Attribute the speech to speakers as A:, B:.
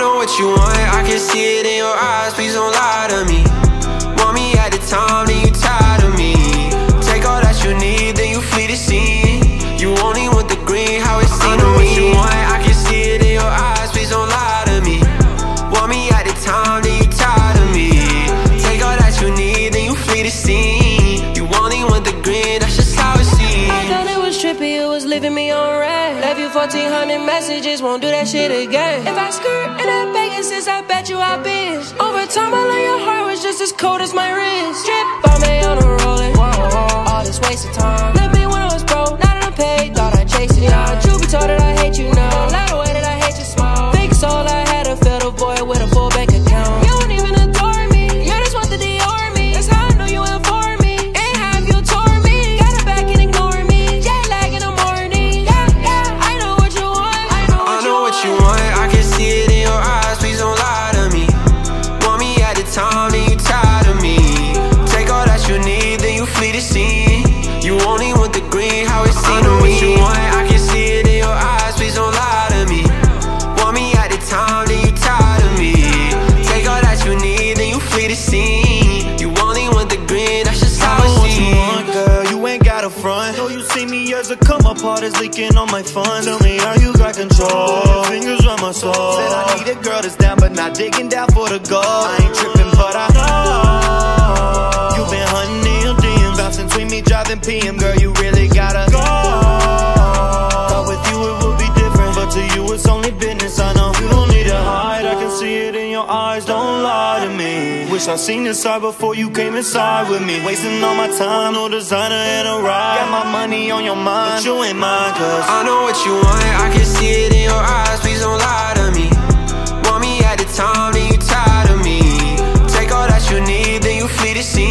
A: know what you want, I can see it in your eyes, please don't lie to me. Want me at the time, then you tired of me. Take all that you need, then you flee the scene. You only want the green, how it seems I know what you want, I can see it in your eyes, please don't lie to me. Want me at the time, then you tired of me. Take all that you need, then you flee the scene. You only want the green, that's just how it seems.
B: I thought it was trippy, it was leaving me on red Left you 1400 messages, won't do that shit again. If I skirt in that Vegas, I bet you I binge. Over time, I learned your heart was just as cold as my wrist I
A: can see it in your eyes, please don't lie to me. Want me at the time, then you tired of me. Take all that you need, then you flee the scene. You only want the you see me
C: as a come apart is leaking on my funds Tell me how you got control. Fingers on my soul. Said I need a girl that's down but not digging down for the gold. I ain't tripping but I know I seen your side before you came inside with me. Wasting all my time, no designer and a ride. Got my money on your mind, but you ain't mine cause I know what you want, I can see it in your eyes. Please don't lie to me. Want me at the time, then you tired of me. Take all that you
A: need, then you flee the scene.